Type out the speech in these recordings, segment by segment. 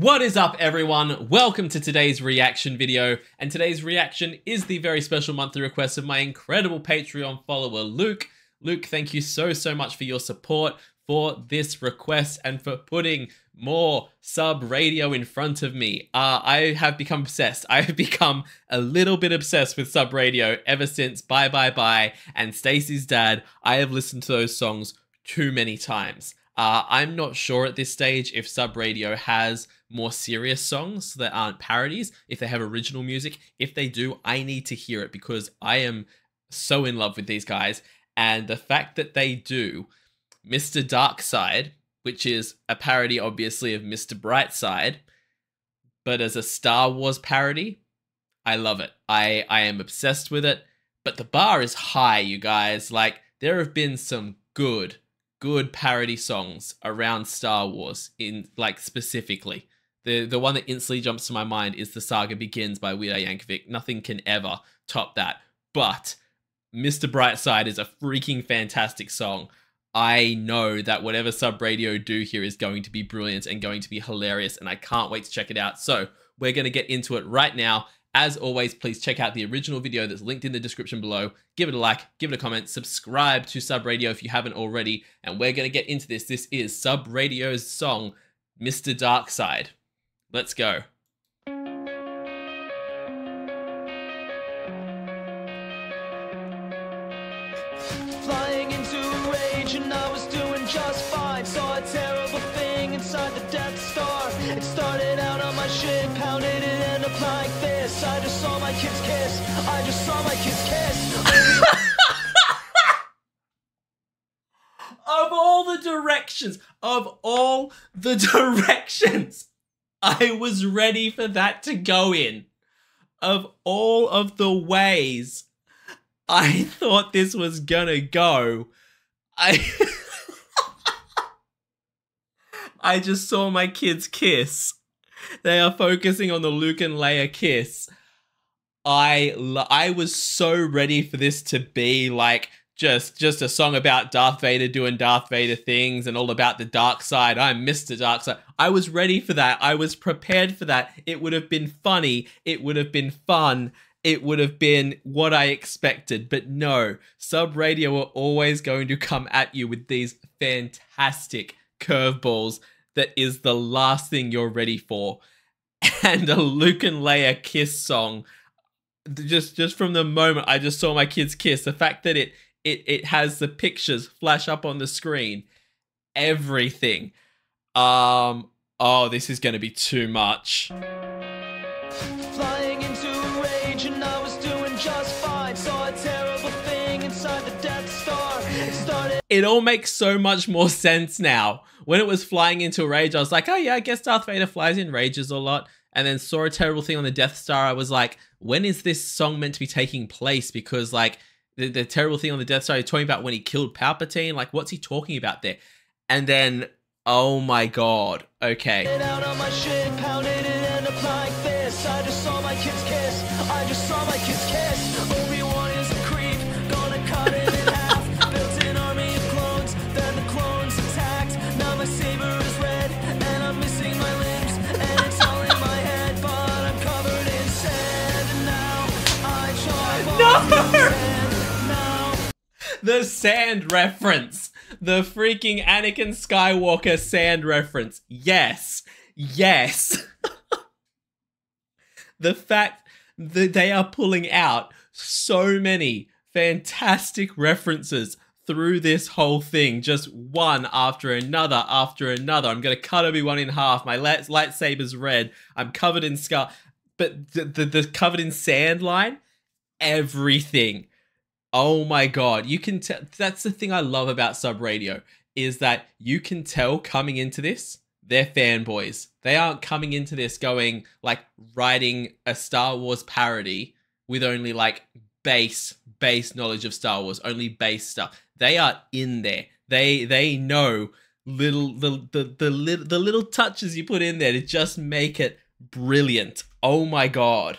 What is up everyone? Welcome to today's reaction video and today's reaction is the very special monthly request of my incredible Patreon follower Luke. Luke, thank you so so much for your support for this request and for putting more sub radio in front of me. Uh, I have become obsessed. I have become a little bit obsessed with sub radio ever since Bye Bye Bye and Stacy's Dad. I have listened to those songs too many times. Uh, I'm not sure at this stage if Sub Radio has more serious songs that aren't parodies, if they have original music. If they do, I need to hear it because I am so in love with these guys. And the fact that they do Mr. Darkside, which is a parody, obviously, of Mr. Brightside, but as a Star Wars parody, I love it. I, I am obsessed with it. But the bar is high, you guys. Like, there have been some good good parody songs around Star Wars in like specifically. The the one that instantly jumps to my mind is The Saga Begins by Weird Al Yankovic. Nothing can ever top that. But Mr. Brightside is a freaking fantastic song. I know that whatever sub radio do here is going to be brilliant and going to be hilarious, and I can't wait to check it out. So we're going to get into it right now. As always, please check out the original video that's linked in the description below. Give it a like, give it a comment, subscribe to Sub Radio if you haven't already, and we're going to get into this. This is Sub Radio's song, Mr. Darkside. Let's go. Flying into rage and I was doing just fine Saw a terrible thing inside the Death Star. It started out on my pounded it up like this. I just saw my kids kiss, I just saw my kids kiss. Of all the directions, of all the directions I was ready for that to go in, of all of the ways I thought this was gonna go, I. I just saw my kids kiss. They are focusing on the Luke and Leia kiss. I I was so ready for this to be like just just a song about Darth Vader doing Darth Vader things and all about the dark side. I'm Mr. Dark Side. I was ready for that. I was prepared for that. It would have been funny. It would have been fun it would have been what I expected. But no, Sub Radio are always going to come at you with these fantastic curveballs that is the last thing you're ready for. And a Luke and Leia kiss song. Just just from the moment I just saw my kids kiss, the fact that it it it has the pictures flash up on the screen, everything. Um oh, this is going to be too much. Flying into rage and I was doing just fine Saw a terrible thing inside the Death Star It started it all makes so much more sense now. When it was flying into a rage, I was like, oh yeah, I guess Darth Vader flies in rages a lot. And then saw a terrible thing on the Death Star. I was like, when is this song meant to be taking place? Because like the, the terrible thing on the Death Star, you're talking about when he killed Palpatine. Like, what's he talking about there? And then, oh my god, okay. I just saw my kids kiss, I just saw my kids kiss the sand reference. The freaking Anakin Skywalker sand reference. Yes. Yes. the fact that they are pulling out so many fantastic references through this whole thing, just one after another after another. I'm gonna cut Obi-Wan in half. My light- lightsaber's red. I'm covered in scar. But the, the, the covered in sand line, everything. Oh my god, you can tell. That's the thing I love about Sub Radio is that you can tell coming into this, they're fanboys. They aren't coming into this going like writing a Star Wars parody with only like base base knowledge of Star Wars, only base stuff. They are in there. They they know little the the the, little the little touches you put in there to just make it brilliant. Oh my god.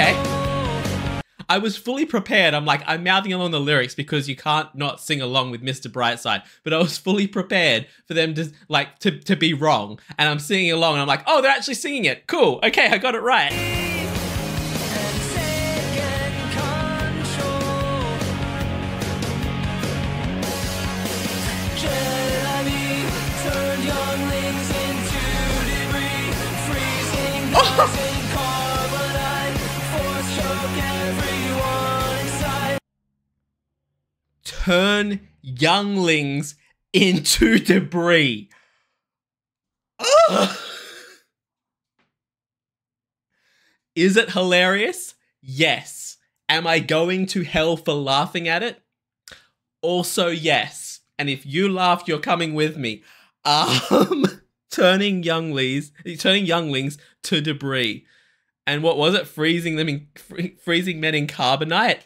Okay. I was fully prepared. I'm like, I'm mouthing along the lyrics because you can't not sing along with Mr. Brightside. But I was fully prepared for them to like to, to be wrong. And I'm singing along and I'm like, oh, they're actually singing it. Cool. Okay, I got it right. and Turn younglings into debris. Ugh. Is it hilarious? Yes. Am I going to hell for laughing at it? Also, yes. And if you laughed, you're coming with me. Um, turning younglings, turning younglings to debris, and what was it? Freezing them in free, freezing men in carbonite.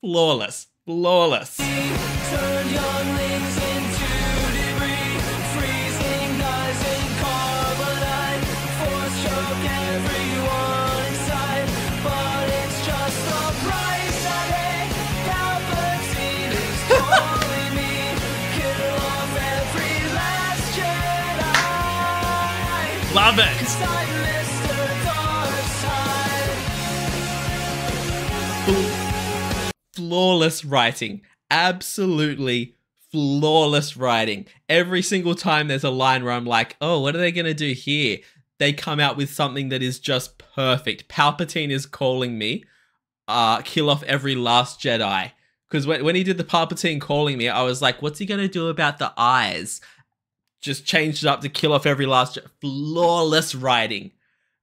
Flawless, flawless. Love it. flawless writing. Absolutely flawless writing. Every single time there's a line where I'm like, oh, what are they going to do here? They come out with something that is just perfect. Palpatine is calling me, uh, kill off every last Jedi. Because when, when he did the Palpatine calling me, I was like, what's he going to do about the eyes? Just changed it up to kill off every last. Flawless writing.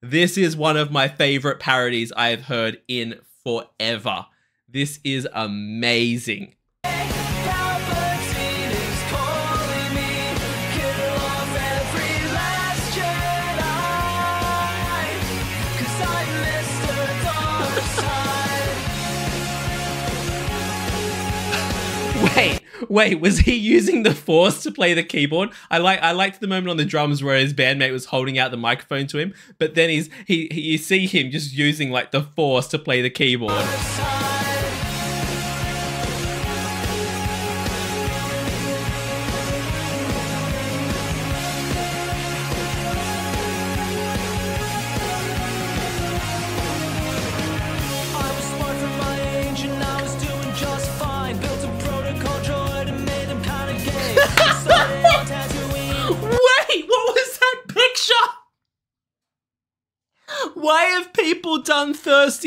This is one of my favorite parodies I have heard in forever. This is amazing. Wait, was he using the force to play the keyboard? I like I liked the moment on the drums where his bandmate was holding out the microphone to him, but then he's he, he you see him just using like the force to play the keyboard.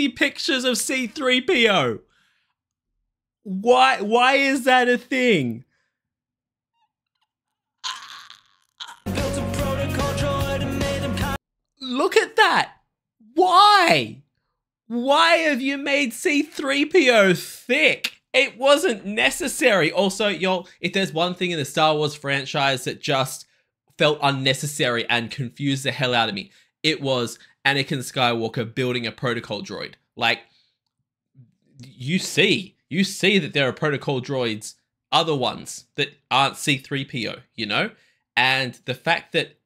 pictures of C3PO. Why why is that a thing? Look at that. Why? Why have you made C3PO thick? It wasn't necessary. Also, y'all, if there's one thing in the Star Wars franchise that just felt unnecessary and confused the hell out of me, it was Anakin Skywalker building a protocol droid. Like, you see, you see that there are protocol droids, other ones that aren't C3PO, you know? And the fact that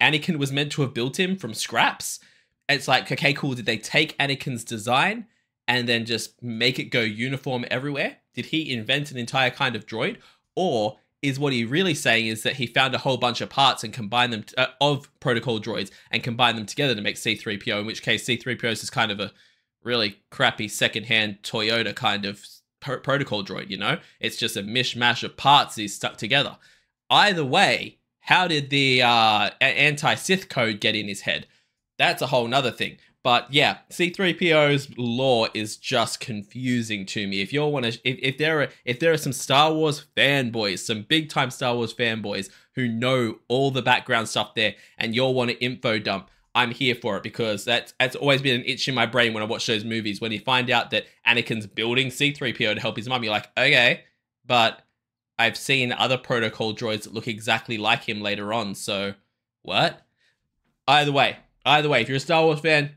Anakin was meant to have built him from scraps. It's like, okay, cool. Did they take Anakin's design and then just make it go uniform everywhere? Did he invent an entire kind of droid? Or is what he really saying is that he found a whole bunch of parts and combined them uh, of protocol droids and combined them together to make C3PO, in which case C3PO is just kind of a really crappy secondhand Toyota kind of pro- protocol droid, you know? It's just a mishmash of parts he's stuck together. Either way, how did the uh, anti Sith code get in his head? That's a whole nother thing. But yeah, C3PO's lore is just confusing to me. If you all want to, if, if there are if there are some Star Wars fanboys, some big time Star Wars fanboys who know all the background stuff there, and you all want to info dump, I'm here for it because that's that's always been an itch in my brain when I watch those movies. When you find out that Anakin's building C3PO to help his mum, you're like, okay, but I've seen other protocol droids that look exactly like him later on. So what? Either way, either way, if you're a Star Wars fan,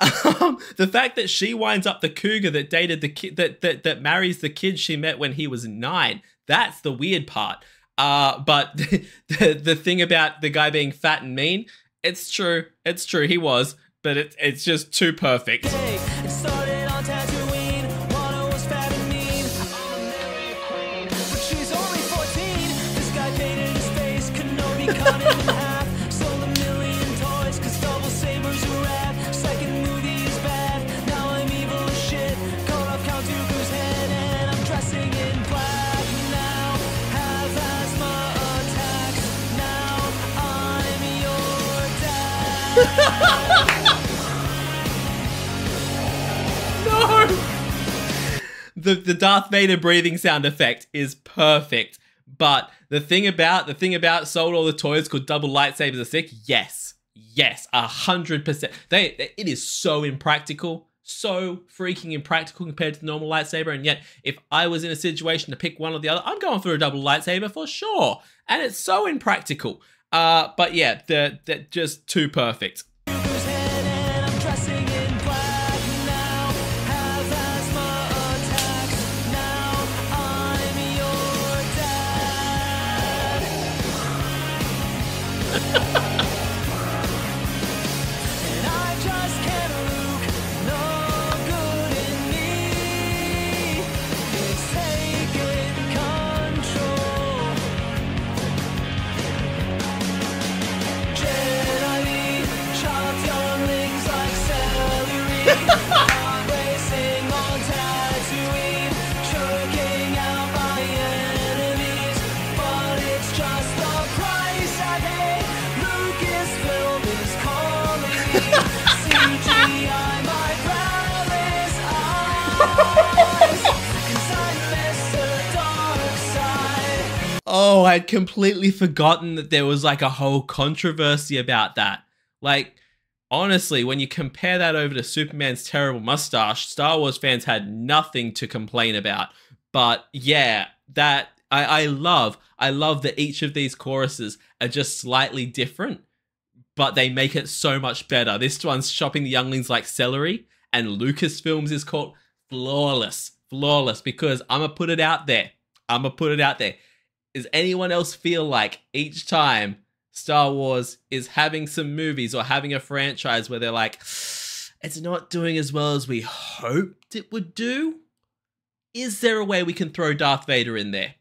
Um, the fact that she winds up the cougar that dated the kid that, that that marries the kid she met when he was nine. That's the weird part. Uh, but the, the thing about the guy being fat and mean, it's true. It's true. He was, but it, it's just too perfect. No. The the Darth Vader breathing sound effect is perfect. But the thing about the thing about sold all the toys called double lightsabers are sick. Yes, yes, a hundred percent. They it is so impractical, so freaking impractical compared to the normal lightsaber. And yet, if I was in a situation to pick one or the other, I'm going for a double lightsaber for sure. And it's so impractical. Uh, but yeah, they're, they're just too perfect. Oh, I'd completely forgotten that there was like a whole controversy about that. Like, honestly, when you compare that over to Superman's terrible mustache, Star Wars fans had nothing to complain about. But yeah, that I, I love. I love that each of these choruses are just slightly different, but they make it so much better. This one's shopping the younglings like celery, and Lucasfilms is called flawless. Flawless, because I'm gonna put it out there. I'm gonna put it out there does anyone else feel like each time Star Wars is having some movies or having a franchise where they're like, it's not doing as well as we hoped it would do? Is there a way we can throw Darth Vader in there?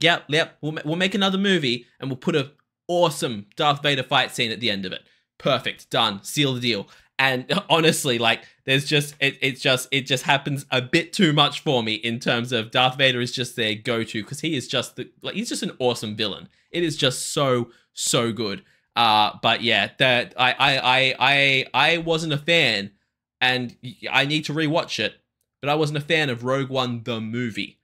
Yep, yep. We'll, we'll make another movie and we'll put an awesome Darth Vader fight scene at the end of it. Perfect, done, seal the deal. And honestly, like, there's just it, it's just it just happens a bit too much for me in terms of Darth Vader is just their go-to because he is just the like he's just an awesome villain. It is just so so good. Uh, but yeah, that I I I I I wasn't a fan, and I need to rewatch it. But I wasn't a fan of Rogue One the movie.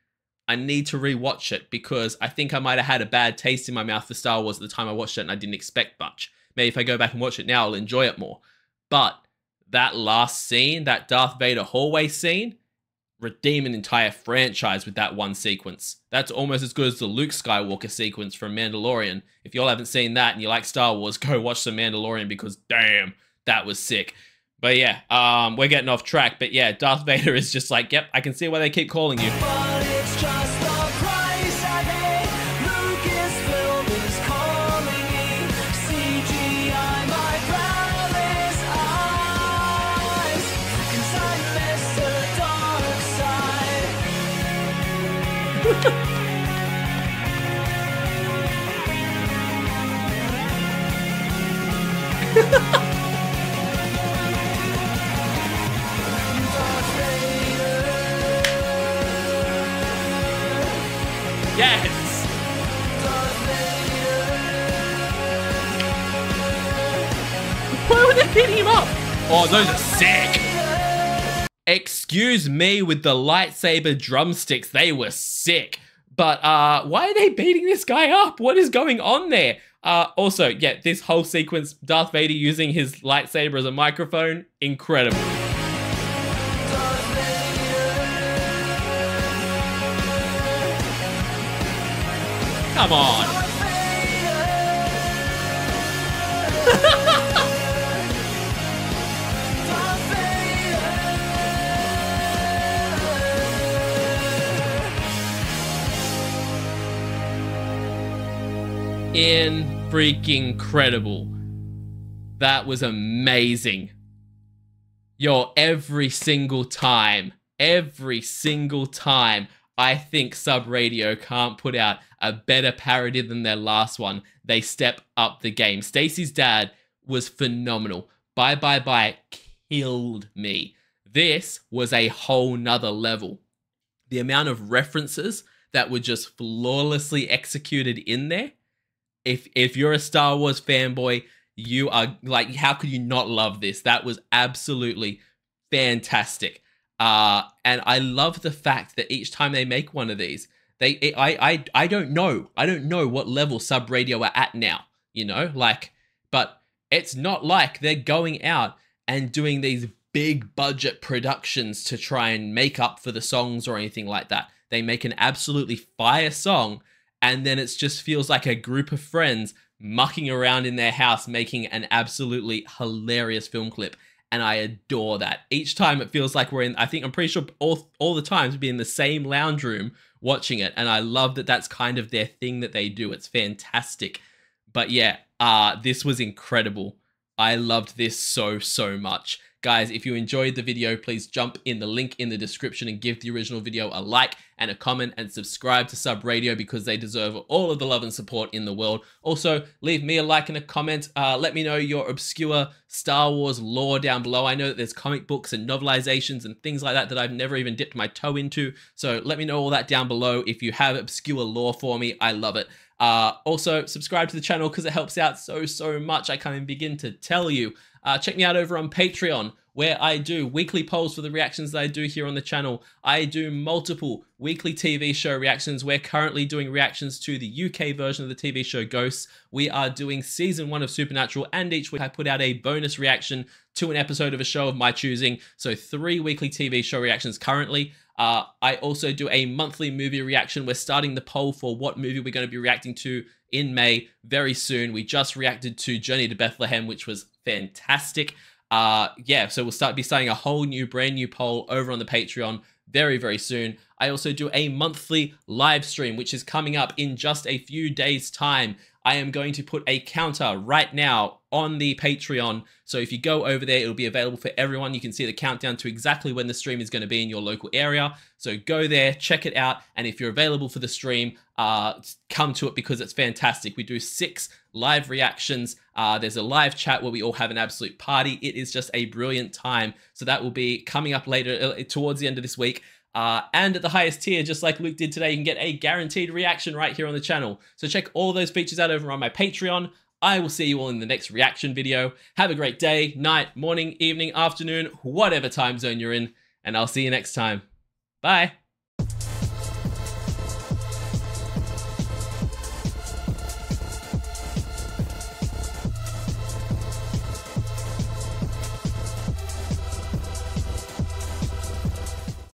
I need to rewatch it because I think I might have had a bad taste in my mouth for Star Wars at the time I watched it, and I didn't expect much. Maybe if I go back and watch it now, I'll enjoy it more. But that last scene, that Darth Vader hallway scene, redeem an entire franchise with that one sequence. That's almost as good as the Luke Skywalker sequence from Mandalorian. If y'all haven't seen that and you like Star Wars, go watch some Mandalorian because damn, that was sick. But yeah, um, we're getting off track. But yeah, Darth Vader is just like, yep, I can see why they keep calling you. Yes! Why were they beating him up? Oh, those are sick! Excuse me with the lightsaber drumsticks, they were sick. But uh why are they beating this guy up? What is going on there? Uh, also, yeah, this whole sequence, Darth Vader using his lightsaber as a microphone, incredible. Come on. In freaking credible. That was amazing. Yo, every single time, every single time, I think Sub Radio can't put out a better parody than their last one. They step up the game. Stacy's dad was phenomenal. Bye Bye Bye killed me. This was a whole nother level. The amount of references that were just flawlessly executed in there. If if you're a Star Wars fanboy, you are like, how could you not love this? That was absolutely fantastic. Uh, and I love the fact that each time they make one of these, they I I I don't know. I don't know what level sub radio are at now, you know? Like but it's not like they're going out and doing these big budget productions to try and make up for the songs or anything like that. They make an absolutely fire song and then it just feels like a group of friends mucking around in their house making an absolutely hilarious film clip and I adore that. Each time it feels like we're in I think I'm pretty sure all all the times we be in the same lounge room watching it and I love that that's kind of their thing that they do. It's fantastic. But yeah, uh this was incredible. I loved this so so much. Guys, if you enjoyed the video, please jump in the link in the description and give the original video a like and a comment and subscribe to Sub Radio because they deserve all of the love and support in the world. Also, leave me a like and a comment. Uh, let me know your obscure Star Wars lore down below. I know that there's comic books and novelizations and things like that that I've never even dipped my toe into. So let me know all that down below. If you have obscure lore for me, I love it. Uh, also, subscribe to the channel because it helps out so, so much. I can't even begin to tell you. Uh, check me out over on Patreon, where I do weekly polls for the reactions that I do here on the channel. I do multiple weekly TV show reactions. We're currently doing reactions to the UK version of the TV show Ghosts. We are doing season one of Supernatural, and each week I put out a bonus reaction to an episode of a show of my choosing. So, three weekly TV show reactions currently. Uh, I also do a monthly movie reaction. We're starting the poll for what movie we're going to be reacting to in May very soon. We just reacted to Journey to Bethlehem, which was fantastic. Uh, yeah, so we'll start be starting a whole new, brand new poll over on the Patreon very, very soon. I also do a monthly live stream, which is coming up in just a few days' time. I am going to put a counter right now on the Patreon. So if you go over there, it'll be available for everyone. You can see the countdown to exactly when the stream is going to be in your local area. So go there, check it out. And if you're available for the stream, uh, come to it because it's fantastic. We do six live reactions. Uh, there's a live chat where we all have an absolute party. It is just a brilliant time. So that will be coming up later uh, towards the end of this week. Uh, and at the highest tier, just like Luke did today, you can get a guaranteed reaction right here on the channel. So check all those features out over on my Patreon. I will see you all in the next reaction video. Have a great day, night, morning, evening, afternoon, whatever time zone you're in, and I'll see you next time. Bye.